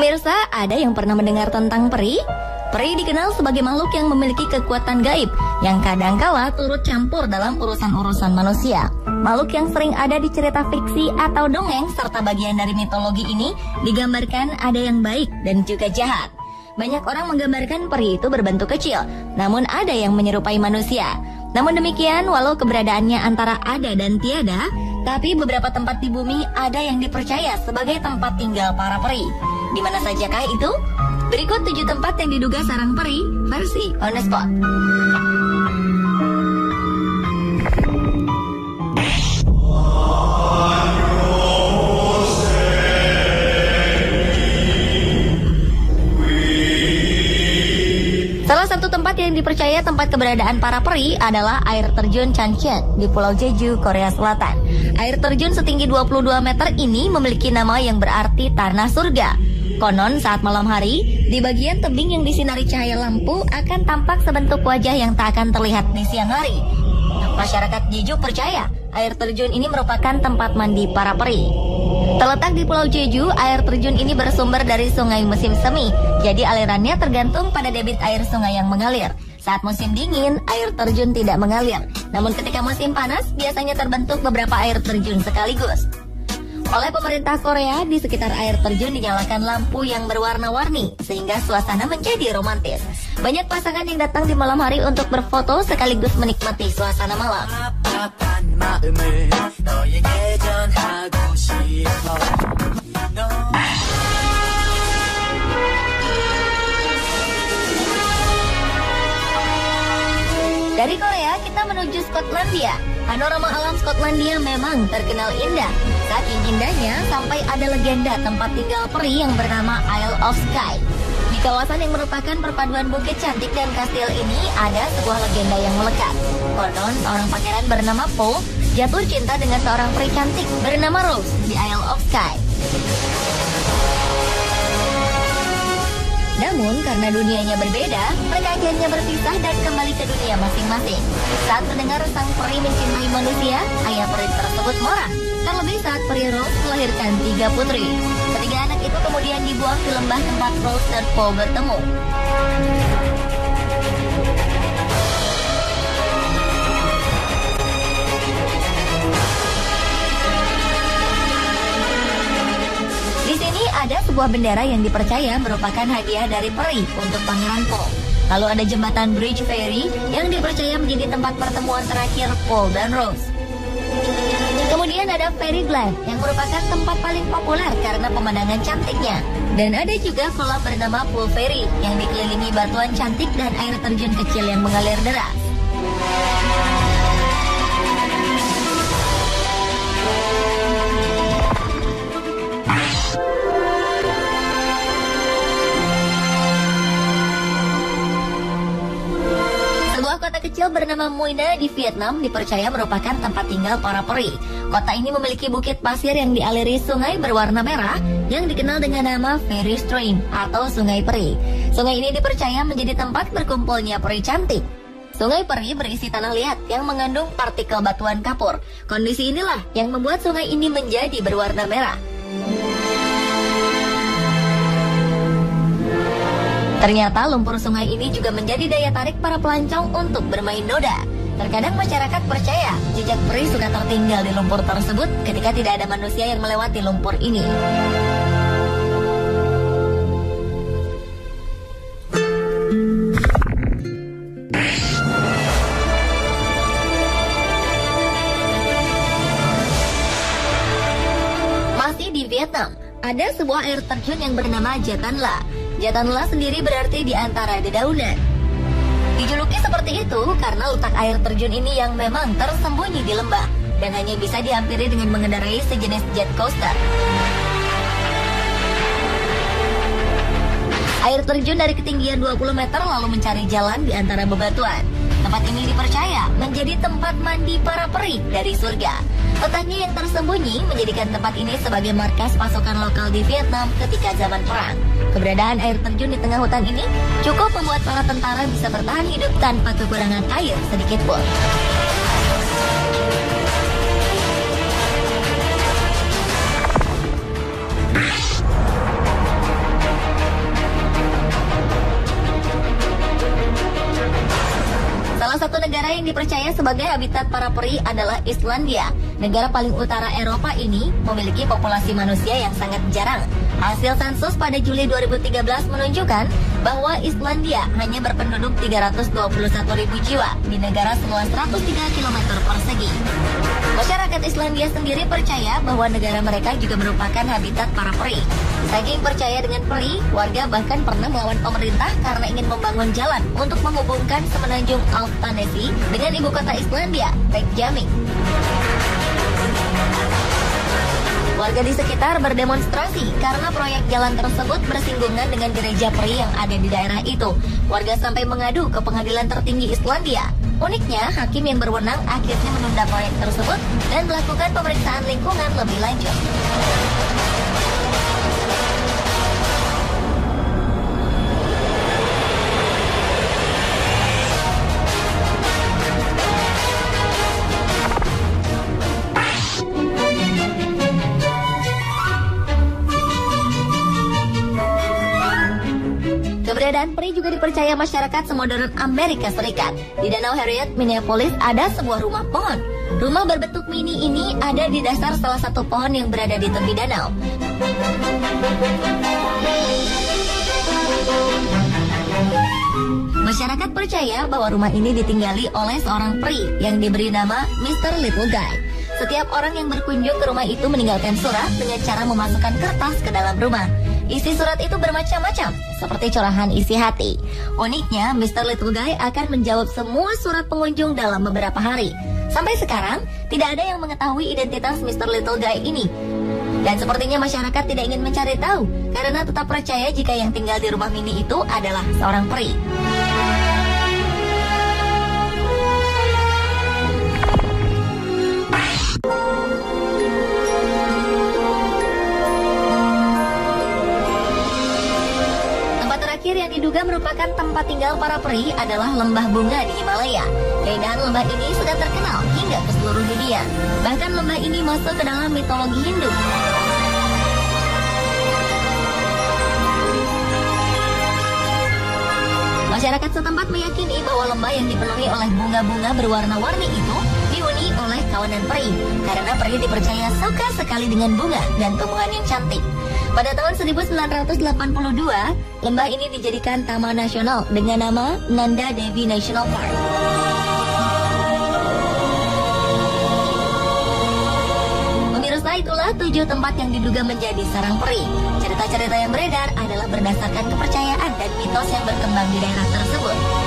Pemirsa, ada yang pernah mendengar tentang peri? Peri dikenal sebagai makhluk yang memiliki kekuatan gaib yang kadangkala turut campur dalam urusan-urusan manusia. Makhluk yang sering ada di cerita fiksi atau dongeng serta bagian dari mitologi ini digambarkan ada yang baik dan juga jahat. Banyak orang menggambarkan peri itu berbentuk kecil, namun ada yang menyerupai manusia. Namun demikian, walau keberadaannya antara ada dan tiada, tapi beberapa tempat di bumi ada yang dipercaya sebagai tempat tinggal para peri. Di mana sajakah itu? Berikut tujuh tempat yang diduga sarang peri versi on the spot. Salah satu tempat yang dipercaya tempat keberadaan para peri adalah air terjun Chanchen di Pulau Jeju, Korea Selatan. Air terjun setinggi 22 meter ini memiliki nama yang berarti tanah surga. Konon saat malam hari, di bagian tebing yang disinari cahaya lampu akan tampak sebentuk wajah yang tak akan terlihat di siang hari. Masyarakat Jeju percaya air terjun ini merupakan tempat mandi para peri. Terletak di Pulau Jeju, air terjun ini bersumber dari sungai musim semi. Jadi alirannya tergantung pada debit air sungai yang mengalir. Saat musim dingin, air terjun tidak mengalir. Namun ketika musim panas, biasanya terbentuk beberapa air terjun sekaligus. Oleh pemerintah Korea, di sekitar air terjun dinyalakan lampu yang berwarna-warni, sehingga suasana menjadi romantis. Banyak pasangan yang datang di malam hari untuk berfoto sekaligus menikmati suasana malam. Menuju Skotlandia. Panorama alam Skotlandia memang terkenal indah. Saking indahnya sampai ada legenda tempat tinggal peri yang bernama Isle of Skye. Di kawasan yang merupakan perpaduan bukit cantik dan kastil ini ada sebuah legenda yang melekat. Konon seorang pangeran bernama Paul jatuh cinta dengan seorang peri cantik bernama Rose di Isle of Skye. Namun karena dunianya berbeda, mereka akhirnya berpisah dan kembali ke dunia masing-masing. Saat mendengar sang peri mencintai manusia, ayah peri tersebut marah. Terlebih saat peri Rose melahirkan tiga putri. Ketiga anak itu kemudian dibuang di lembah tempat Rose dan Paul bertemu. Ada sebuah bendera yang dipercaya merupakan hadiah dari peri untuk Pangeran Paul. Lalu ada jembatan Bridge Ferry yang dipercaya menjadi tempat pertemuan terakhir Paul dan Rose. Kemudian ada Ferry Glen yang merupakan tempat paling populer karena pemandangan cantiknya. Dan ada juga kolam bernama Pool Ferry yang dikelilingi batuan cantik dan air terjun kecil yang mengalir deras. Kota kecil bernama Muina di Vietnam dipercaya merupakan tempat tinggal para peri. Kota ini memiliki bukit pasir yang dialiri sungai berwarna merah yang dikenal dengan nama Fairy Stream atau Sungai Peri. Sungai ini dipercaya menjadi tempat berkumpulnya peri cantik. Sungai Peri berisi tanah liat yang mengandung partikel batuan kapur. Kondisi inilah yang membuat sungai ini menjadi berwarna merah. Ternyata lumpur sungai ini juga menjadi daya tarik para pelancong untuk bermain noda. Terkadang masyarakat percaya jejak peri sudah tertinggal di lumpur tersebut ketika tidak ada manusia yang melewati lumpur ini. Masih di Vietnam, ada sebuah air terjun yang bernama Jatanla. Jatanla sendiri berarti di antara dedaunan. Dijuluki seperti itu karena letak air terjun ini yang memang tersembunyi di lembah dan hanya bisa dihampiri dengan mengendarai sejenis jet coaster. Air terjun dari ketinggian 20 meter lalu mencari jalan di antara bebatuan. Tempat ini dipercaya menjadi tempat mandi para peri dari surga. Letaknya yang tersembunyi menjadikan tempat ini sebagai markas pasukan lokal di Vietnam ketika zaman perang. Keberadaan air terjun di tengah hutan ini cukup membuat para tentara bisa bertahan hidup tanpa kekurangan air sedikit pun. Sebagai habitat para peri adalah Islandia. Negara paling utara Eropa ini memiliki populasi manusia yang sangat jarang. Hasil sensus pada Juli 2013 menunjukkan bahwa Islandia hanya berpenduduk 321 ribu jiwa di negara seluas 103 km persegi. Masyarakat Islandia sendiri percaya bahwa negara mereka juga merupakan habitat para peri. Saking percaya dengan peri, warga bahkan pernah melawan pemerintah karena ingin membangun jalan untuk menghubungkan semenanjung Altanesi dengan ibu kota Islandia, Reykjavik. Warga di sekitar berdemonstrasi karena proyek jalan tersebut bersinggungan dengan gereja peri yang ada di daerah itu. Warga sampai mengadu ke pengadilan tertinggi Islandia. Uniknya, hakim yang berwenang akhirnya menunda proyek tersebut dan melakukan pemeriksaan lingkungan lebih lanjut. Keberadaan peri juga dipercaya masyarakat semodern Amerika Serikat. Di Danau Harriet, Minneapolis ada sebuah rumah pohon. Rumah berbentuk mini ini ada di dasar salah satu pohon yang berada di tepi danau. Masyarakat percaya bahwa rumah ini ditinggali oleh seorang peri yang diberi nama Mr. Little Guy. Setiap orang yang berkunjung ke rumah itu meninggalkan surat dengan cara memasukkan kertas ke dalam rumah. Isi surat itu bermacam-macam, seperti curahan isi hati. Uniknya, Mr. Little Guy akan menjawab semua surat pengunjung dalam beberapa hari. Sampai sekarang, tidak ada yang mengetahui identitas Mr. Little Guy ini. Dan sepertinya masyarakat tidak ingin mencari tahu, karena tetap percaya jika yang tinggal di rumah mini itu adalah seorang peri. Yang diduga merupakan tempat tinggal para peri adalah lembah bunga di Himalaya. Keindahan lembah ini sudah terkenal hingga ke seluruh dunia. Bahkan lembah ini masuk ke dalam mitologi Hindu. Masyarakat setempat meyakini bahwa lembah yang dipenuhi oleh bunga-bunga berwarna-warni itu dihuni oleh kawanan peri karena peri dipercaya suka sekali dengan bunga dan tumbuhan yang cantik. Pada tahun 1982, lembah ini dijadikan taman nasional dengan nama Nanda Devi National Park. Pemirsa itulah tujuh tempat yang diduga menjadi sarang peri. Cerita-cerita yang beredar adalah berdasarkan kepercayaan dan mitos yang berkembang di daerah tersebut.